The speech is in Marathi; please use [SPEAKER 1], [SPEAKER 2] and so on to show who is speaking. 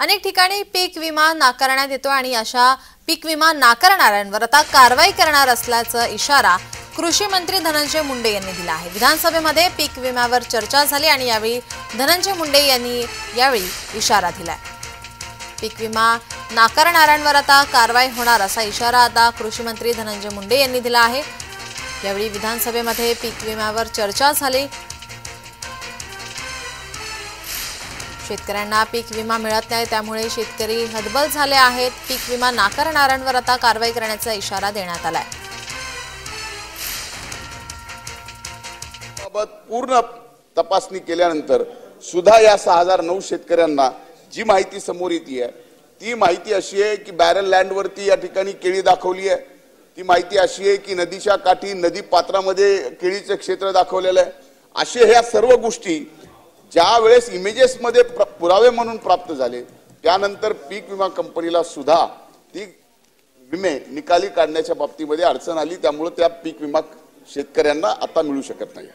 [SPEAKER 1] अनेक ठिकाणी पीक विमा नाकारण्यात येतो आणि अशा पीक विमा नाकारणाऱ्यांवर आता कारवाई करणार असल्याचा इशारा कृषी मंत्री धनंजय मुंडे यांनी दिला आहे. विधानसभेमध्ये पीक विम्यावर चर्चा झाली आणि यावेळी धनंजय मुंडे यांनी यावेळी इशारा दिला पीक विमा नाकारणाऱ्यांवर आता कारवाई होणार असा इशारा आता कृषी मंत्री धनंजय मुंडे यांनी दिला आहे. यावेळी विधानसभेमध्ये पीक विम्यावर चर्चा झाली. शेतकऱ्यांना पीक विमा मिळत नाही त्यामुळे शेतकरी हतबल झाले आहेत. पीक विमा नाकारणाऱ्यांवर आता कारवाई करण्याचा इशारा देण्यात आलाय.
[SPEAKER 2] बाबत पूर्ण तपासणी केल्यानंतर सुद्धा या सहा हजार नऊ शेतकऱ्यांना जी माहिती समोर येते आहे ती माहिती अशी आहे की बॅरल लँडवरती या ठिकाणी केळी दाखवली आहे. ती माहिती अशी आहे की नदीच्या काठी नदी पात्रामध्ये केळीचं क्षेत्र दाखवलेलं आहे. असे ह्या सर्व गोष्टी ज्या वेळेस इमेजेसमध्ये प्र- पुरावे म्हणून प्राप्त झाले त्यानंतर पीक विमा कंपनीला सुद्धा ती विमे निकाली काढण्याच्या बाबतीमध्ये अडचण आली त्यामुळे त्या पीक विमा शेतकऱ्यांना आता मिळू शकत नाही.